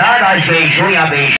Lançada a beijunha, beijunha.